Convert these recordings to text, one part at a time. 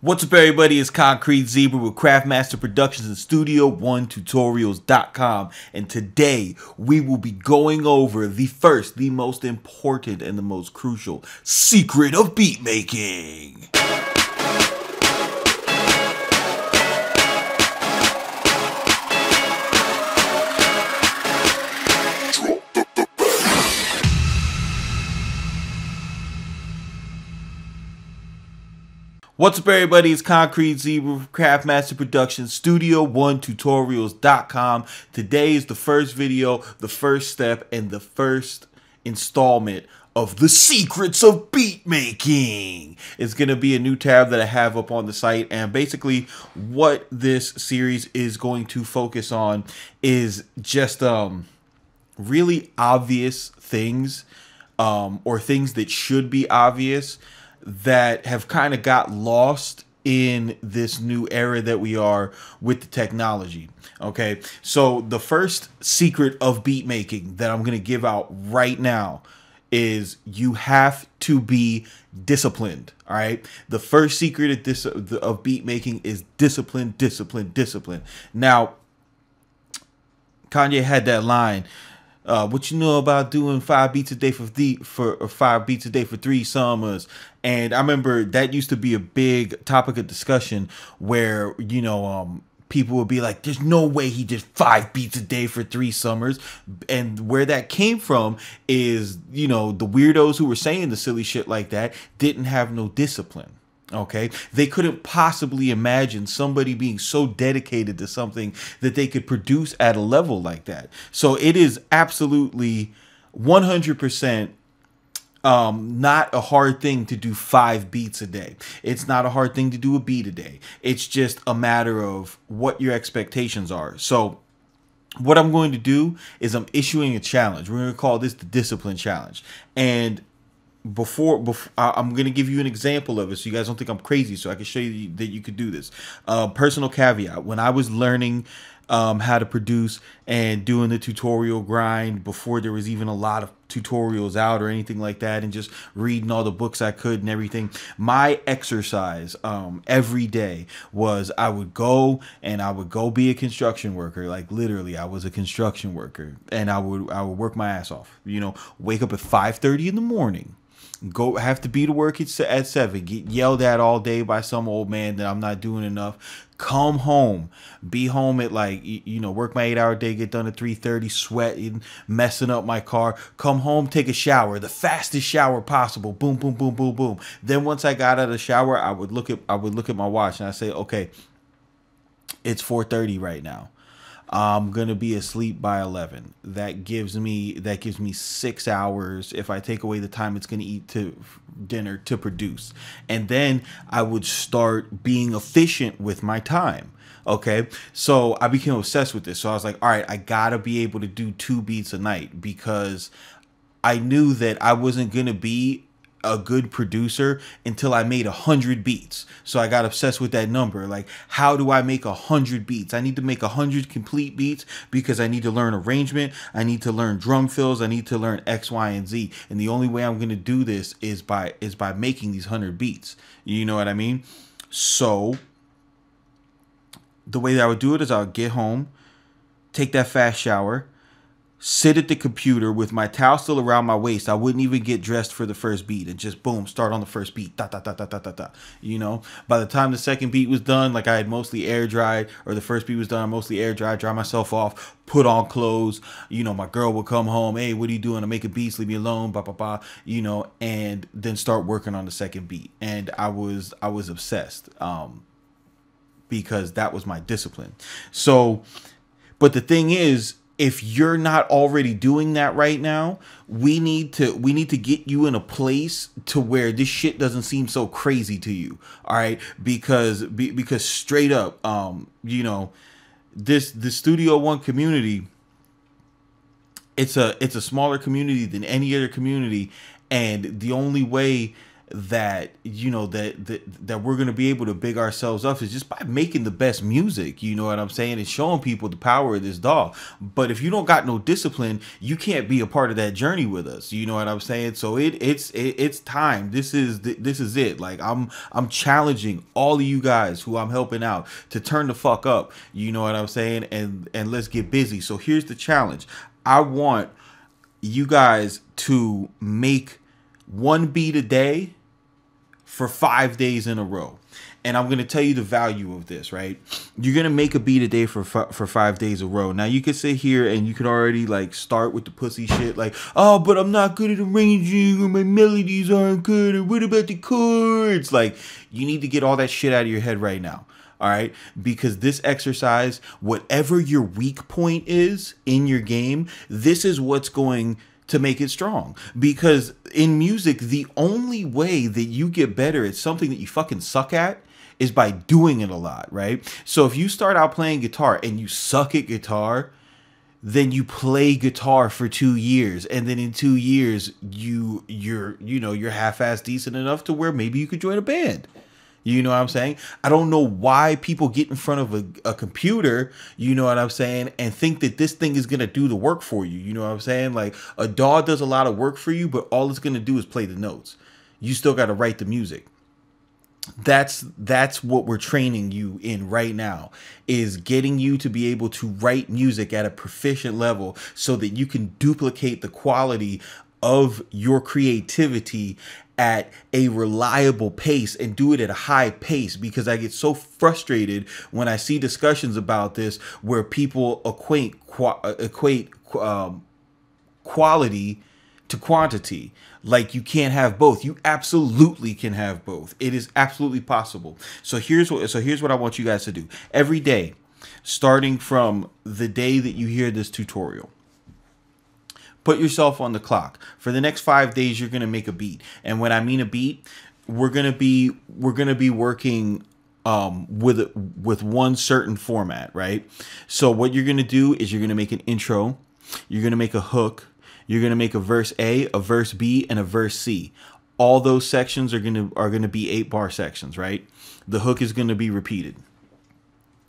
What's up everybody, it's Concrete Zebra with Craftmaster Productions and Studio1Tutorials.com and today we will be going over the first, the most important, and the most crucial secret of beat making. What's up, everybody? It's Concrete Zebra, Craftmaster Productions, Studio One Tutorials.com. Today is the first video, the first step, and the first installment of the secrets of beat making. It's going to be a new tab that I have up on the site. And basically, what this series is going to focus on is just um, really obvious things um, or things that should be obvious that have kind of got lost in this new era that we are with the technology. Okay, so the first secret of beat making that I'm to give out right now is you have to be disciplined. All right, the first secret of this of beat making is discipline, discipline, discipline. Now, Kanye had that line uh, what you know about doing five beats a day for the for five beats a day for three summers? And I remember that used to be a big topic of discussion where you know um, people would be like, "There's no way he did five beats a day for three summers," and where that came from is you know the weirdos who were saying the silly shit like that didn't have no discipline. Okay. They couldn't possibly imagine somebody being so dedicated to something that they could produce at a level like that. So it is absolutely 100% um, not a hard thing to do five beats a day. It's not a hard thing to do a beat a day. It's just a matter of what your expectations are. So, what I'm going to do is I'm issuing a challenge. We're going to call this the discipline challenge. And before before I'm gonna give you an example of it, so you guys don't think I'm crazy, so I can show you that you could do this. Uh, personal caveat: when I was learning um, how to produce and doing the tutorial grind before there was even a lot of tutorials out or anything like that, and just reading all the books I could and everything, my exercise um, every day was I would go and I would go be a construction worker. Like literally, I was a construction worker, and I would I would work my ass off. You know, wake up at 5:30 in the morning go have to be to work at, at seven. Get yelled at all day by some old man that i'm not doing enough. Come home. Be home at like you know work my eight hour day get done at 3.30 sweating messing up my car. Come home take a shower the fastest shower possible. Boom boom boom boom boom. Then once i got out of the shower i would look at i would look at my watch and i say okay it's 4.30 right now I'm gonna be asleep by 11. That gives me that gives me six hours if I take away the time it's gonna eat to dinner to produce, and then I would start being efficient with my time. Okay, so I became obsessed with this. So I was like, all right, I gotta be able to do two beats a night because I knew that I wasn't gonna be a good producer until I made a hundred beats. So I got obsessed with that number. Like, how do I make a hundred beats? I need to make a hundred complete beats because I need to learn arrangement. I need to learn drum fills. I need to learn X, Y, and Z. And the only way I'm gonna do this is by is by making these hundred beats. You know what I mean? So the way that I would do it is I would get home, take that fast shower, sit at the computer with my towel still around my waist. I wouldn't even get dressed for the first beat and just boom, start on the first beat. Da da da da da da da. You know, by the time the second beat was done, like I had mostly air dried, or the first beat was done, I mostly air dried, dry myself off, put on clothes. You know, my girl would come home, hey, what are you doing? I'm making beats, leave me alone, blah blah blah. You know, and then start working on the second beat. And I was I was obsessed. Um because that was my discipline. So but the thing is if you're not already doing that right now we need to we need to get you in a place to where this shit doesn't seem so crazy to you all right? Because be, because straight up um you know this the studio one community it's a it's a smaller community than any other community. And the only way that you know that that, that we're gonna be able to big ourselves up is just by making the best music you know what i'm saying and showing people the power of this DAW but if you don't got no discipline you can't be a part of that journey with us you know what i'm saying? So it it's it, it's time. This is this is it. Like i'm i'm challenging all of you guys who i'm helping out to turn the fuck up you know what i'm saying? And and let's get busy. So here's the challenge. I want you guys to make one beat a day for five days in a row. And I'm going to tell you the value of this, right? You're going to make a beat a day for for five days a row. Now, you can sit here and you can already like start with the pussy shit, like, oh, but I'm not good at arranging or my melodies aren't good or what about the chords? Like, you need to get all that shit out of your head right now all right because this exercise whatever your weak point is in your game this is what's going to make it strong. Because in music, the only way that you get better at something that you fucking suck at is by doing it a lot, right? So if you start out playing guitar and you suck at guitar, then you play guitar for two years and then in two years you you're you know you're half-ass decent enough to where maybe you could join a band you know what I'm saying? I don't know why people get in front of a, a computer, you know what I'm saying, and think that this thing is going to do the work for you. You know what I'm saying? Like a DAW does a lot of work for you, but all it's going to do is play the notes. You still got to write the music. That's that's what we're training you in right now is getting you to be able to write music at a proficient level so that you can duplicate the quality of your creativity at a reliable pace and do it at a high pace because I get so frustrated when I see discussions about this where people equate equate um, quality to quantity. Like you can't have both. You absolutely can have both. It is absolutely possible. So here's what so here's what I want you guys to do. Every day, starting from the day that you hear this tutorial, Put yourself on the clock. For the next five days, you're gonna make a beat. And when I mean a beat, we're gonna be we're gonna be working um, with with one certain format, right? So what you're gonna do is you're gonna make an intro, you're gonna make a hook, you're gonna make a verse A, a verse B, and a verse C. All those sections are gonna are gonna be eight bar sections, right? The hook is gonna be repeated,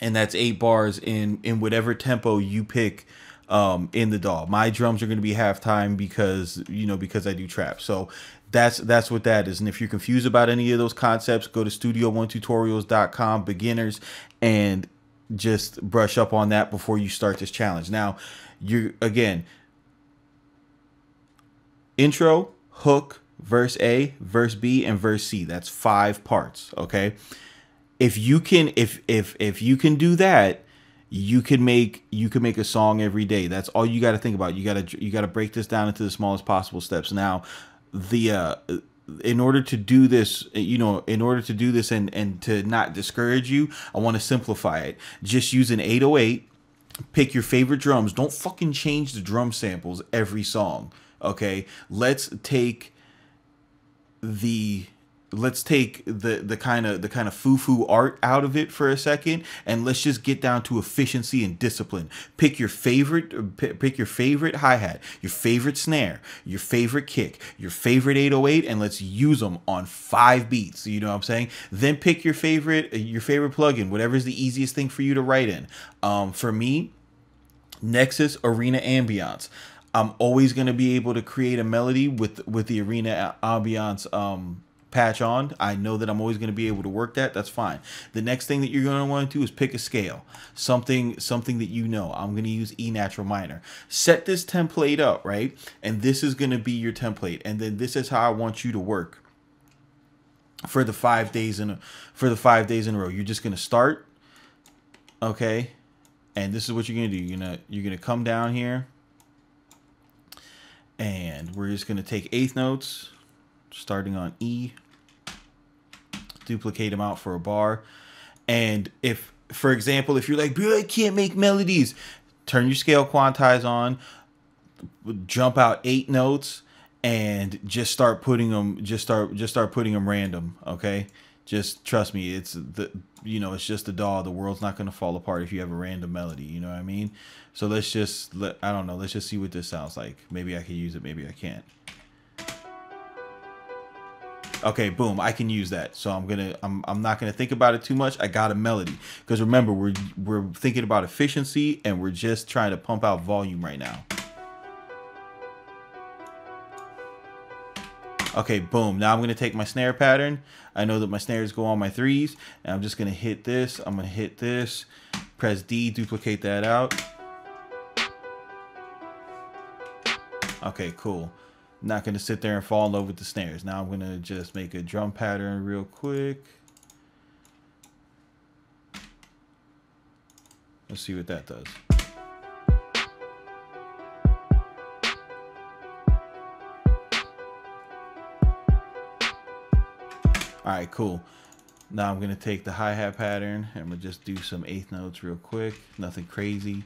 and that's eight bars in in whatever tempo you pick um, in the DAW. My drums are going to be halftime because you know because I do trap. So that's that's what that is. And if you're confused about any of those concepts, go to studio1tutorials.com beginners and just brush up on that before you start this challenge. Now, you again intro, hook, verse A, verse B, and verse C. That's five parts. Okay. If you can if if if you can do that, you can make you can make a song every day. That's all you got to think about. You got to you got to break this down into the smallest possible steps. Now the uh in order to do this you know in order to do this and and to not discourage you i want to simplify it. Just use an 808 pick your favorite drums. Don't fucking change the drum samples every song okay? Let's take the let's take the the kind of the kind of foo-foo art out of it for a second and let's just get down to efficiency and discipline. Pick your favorite pick your favorite hi-hat your favorite snare your favorite kick your favorite 808 and let's use them on five beats you know what i'm saying? Then pick your favorite your favorite plugin whatever is the easiest thing for you to write in. Um, for me nexus arena ambiance. I'm always going to be able to create a melody with with the arena ambiance um patch on. I know that I'm always going to be able to work that. That's fine. The next thing that you're going to want to do is pick a scale, something something that you know. I'm going to use E natural minor. Set this template up, right? And this is going to be your template. And then this is how I want you to work for the five days in for the five days in a row. You're just going to start, okay? And this is what you're going to do. You're going to you're going to come down here and we're just going to take eighth notes starting on E duplicate them out for a bar. And if, for example, if you're like, bro, I can't make melodies, turn your scale quantize on, jump out eight notes, and just start putting them. Just start, just start putting them random. Okay, just trust me. It's the, you know, it's just a DAW. The world's not gonna fall apart if you have a random melody. You know what I mean? So let's just let, I don't know. Let's just see what this sounds like. Maybe I can use it. Maybe I can't. Okay, boom, I can use that. So I'm gonna I'm I'm not gonna think about it too much. I got a melody. Because remember, we're we're thinking about efficiency and we're just trying to pump out volume right now. Okay, boom. Now I'm gonna take my snare pattern. I know that my snares go on my threes, and I'm just gonna hit this. I'm gonna hit this, press D, duplicate that out. Okay, cool. Not going to sit there and fall in love with the snares. Now I'm going to just make a drum pattern real quick. Let's see what that does. All right, cool. Now I'm to take the hi-hat pattern and I'm to just do some eighth notes real quick. Nothing crazy.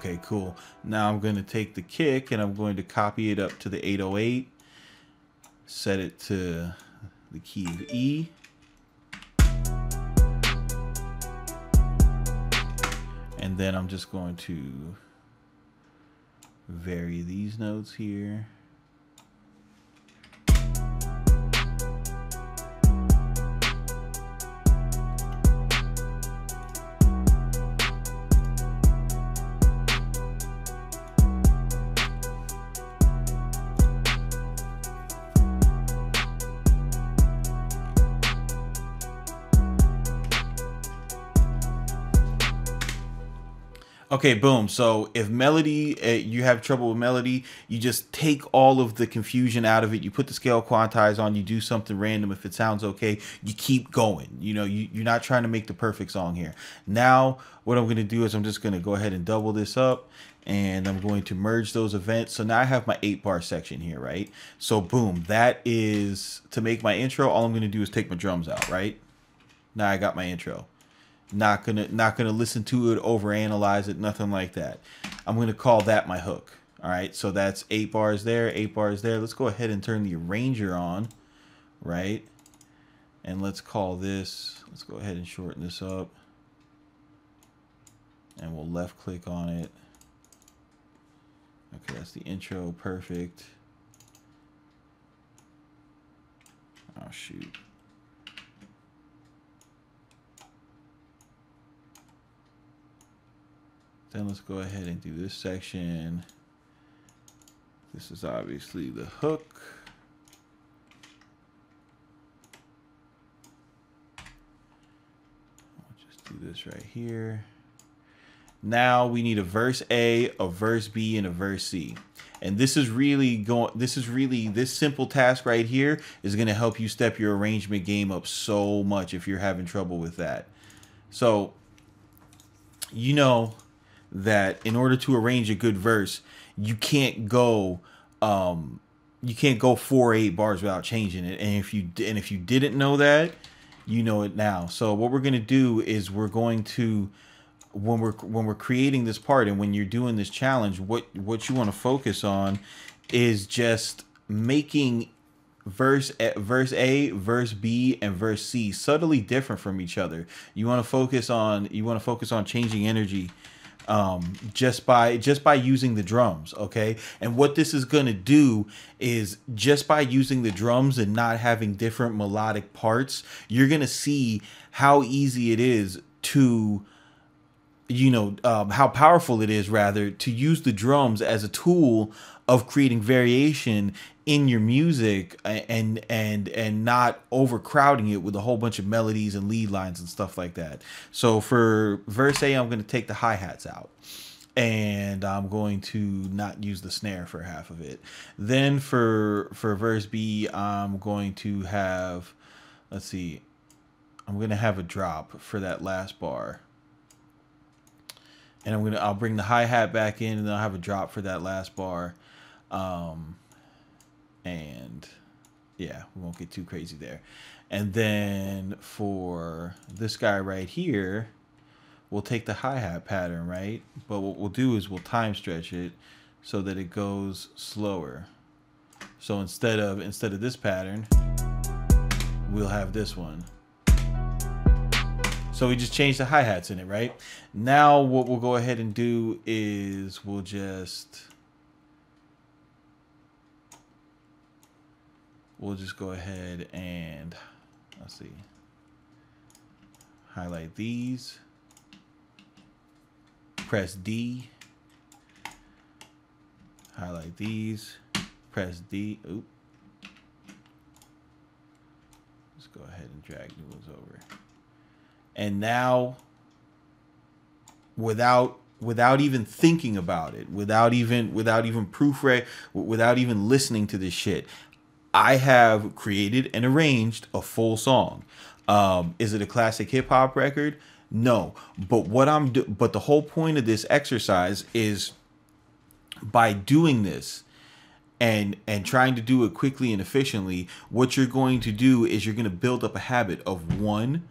Okay, cool. Now I'm going to take the kick and I'm going to copy it up to the 808. Set it to the key of E. And then I'm just going to vary these notes here. Okay, boom. So if melody, uh, you have trouble with melody, you just take all of the confusion out of it. You put the scale quantize on, you do something random. If it sounds okay, you keep going. You know, you, you're not trying to make the perfect song here. Now, what I'm going to do is I'm just going to go ahead and double this up and I'm going to merge those events. So now I have my eight bar section here, right? So boom, that is to make my intro. All I'm going to do is take my drums out, right? Now I got my intro. Not gonna not gonna listen to it, overanalyze it, nothing like that. I'm gonna call that my hook. All right, so that's eight bars there, eight bars there. Let's go ahead and turn the arranger on, right? And let's call this, let's go ahead and shorten this up. And we'll left click on it. Okay, that's the intro, perfect. Oh, shoot. Then let's go ahead and do this section. This is obviously the hook. I'll just do this right here. Now we need a verse A, a verse B, and a verse C. And this is really going, this is really, this simple task right here is going to help you step your arrangement game up so much if you're having trouble with that. So, you know, that in order to arrange a good verse, you can't go um you can't go four eight bars without changing it. And if you and if you didn't know that, you know it now. So what we're gonna do is we're going to when we're when we're creating this part and when you're doing this challenge, what what you want to focus on is just making verse A, verse A, verse B, and verse C subtly different from each other. You want to focus on you want to focus on changing energy um, just by just by using the drums okay? And what this is to do is just by using the drums and not having different melodic parts you're to see how easy it is to you know um, how powerful it is rather to use the drums as a tool of creating variation in your music and and and not overcrowding it with a whole bunch of melodies and lead lines and stuff like that. So for verse A, I'm going to take the hi-hats out and I'm going to not use the snare for half of it. Then for for verse B, I'm going to have let's see. I'm going to have a drop for that last bar. And I'm going to I'll bring the hi-hat back in and then I'll have a drop for that last bar. Um, and yeah, we won't get too crazy there. And then for this guy right here, we'll take the hi-hat pattern, right? But what we'll do is we'll time stretch it so that it goes slower. So instead of instead of this pattern, we'll have this one. So we just changed the hi-hats in it, right? Now what we'll go ahead and do is we'll just we'll just go ahead and let's see highlight these. Press D. Highlight these. Press D. Oop. Let's go ahead and drag new ones over. And now without without even thinking about it without even without even proofread without even listening to this shit I have created and arranged a full song. Um, is it a classic hip hop record? No, but what I'm do- but the whole point of this exercise is by doing this and and trying to do it quickly and efficiently, what you're going to do is you're going to build up a habit of one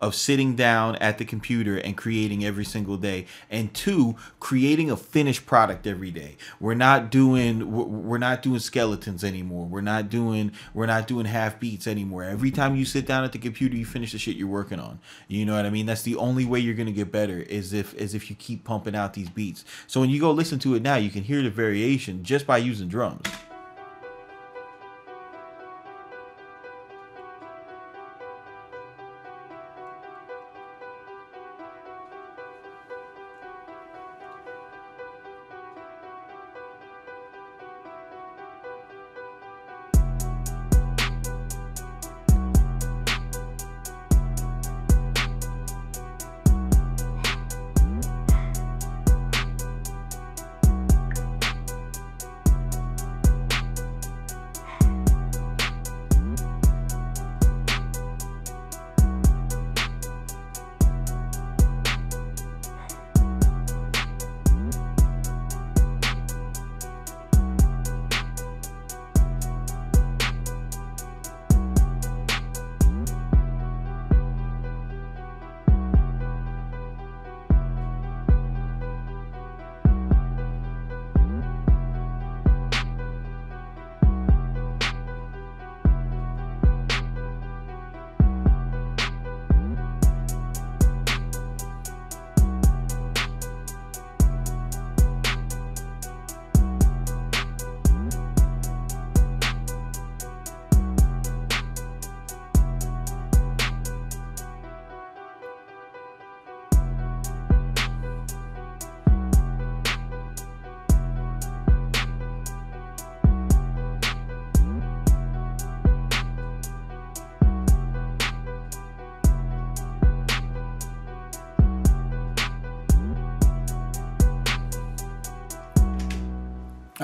of sitting down at the computer and creating every single day. And two creating a finished product every day. We're not doing we're not doing skeletons anymore. We're not doing we're not doing half beats anymore. Every time you sit down at the computer you finish the shit you're working on. You know what i mean? That's the only way you're going to get better is if is if you keep pumping out these beats. So when you go listen to it now you can hear the variation just by using drums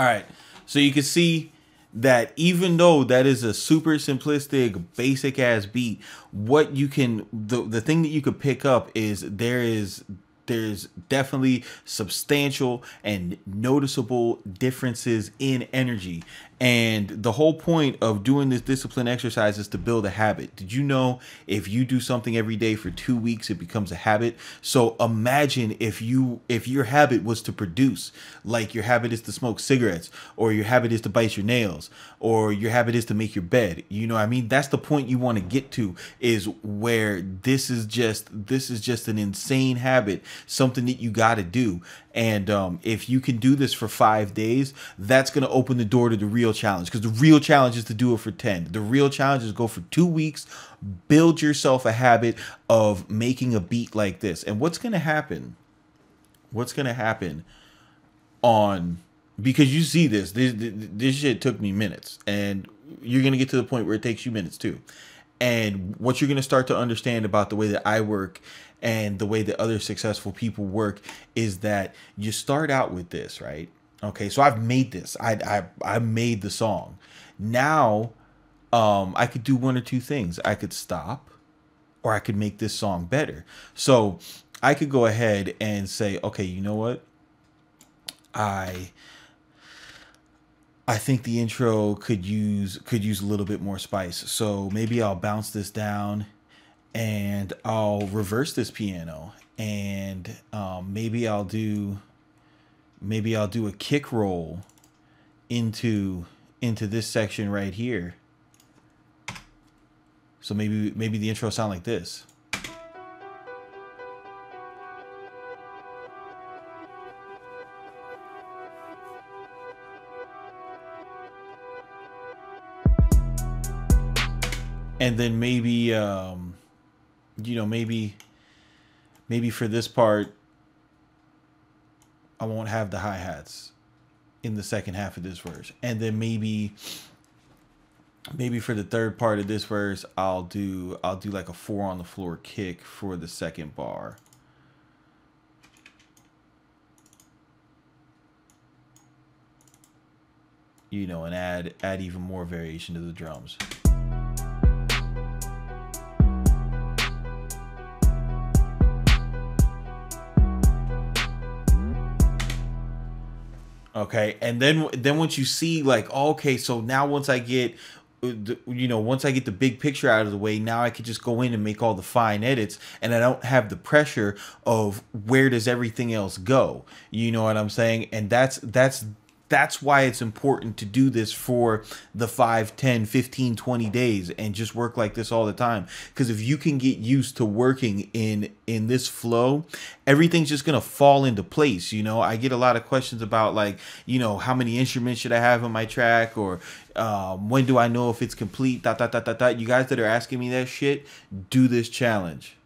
All right. So you can see that even though that is a super simplistic, basic ass beat, what you can the the thing that you could pick up is there is there's definitely substantial and noticeable differences in energy. And the whole point of doing this discipline exercise is to build a habit. Did you know if you do something every day for 2 weeks it becomes a habit? So imagine if you if your habit was to produce, like your habit is to smoke cigarettes or your habit is to bite your nails or your habit is to make your bed. You know what I mean? That's the point you want to get to is where this is just this is just an insane habit, something that you got to do. And um, if you can do this for five days, that's going to open the door to the real challenge because the real challenge is to do it for 10. The real challenge is go for two weeks, build yourself a habit of making a beat like this. And what's going to happen? What's going to happen on because you see this, this this shit took me minutes and you're going to get to the point where it takes you minutes too. And what you're going to start to understand about the way that I work and the way that other successful people work is that you start out with this, right? Okay, so I've made this. I I I made the song. Now, um, I could do one or two things. I could stop, or I could make this song better. So I could go ahead and say, okay, you know what? I I think the intro could use could use a little bit more spice. So maybe I'll bounce this down and I'll reverse this piano and um, maybe I'll do maybe I'll do a kick roll into into this section right here. So maybe maybe the intro sound like this. And then maybe um you know maybe maybe for this part I won't have the hi-hats in the second half of this verse. And then maybe maybe for the third part of this verse I'll do I'll do like a four on the floor kick for the second bar. You know, and add add even more variation to the drums. Okay, and then then once you see like okay, so now once I get uh, you know once I get the big picture out of the way, now I could just go in and make all the fine edits, and I don't have the pressure of where does everything else go. You know what I'm saying? And that's that's that's why it's important to do this for the 5 10 15 20 days and just work like this all the time. Because if you can get used to working in in this flow everything's just gonna fall into place you know? I get a lot of questions about like you know how many instruments should i have on my track or um, when do i know if it's complete dot dot dot dot dot. You guys that are asking me that shit do this challenge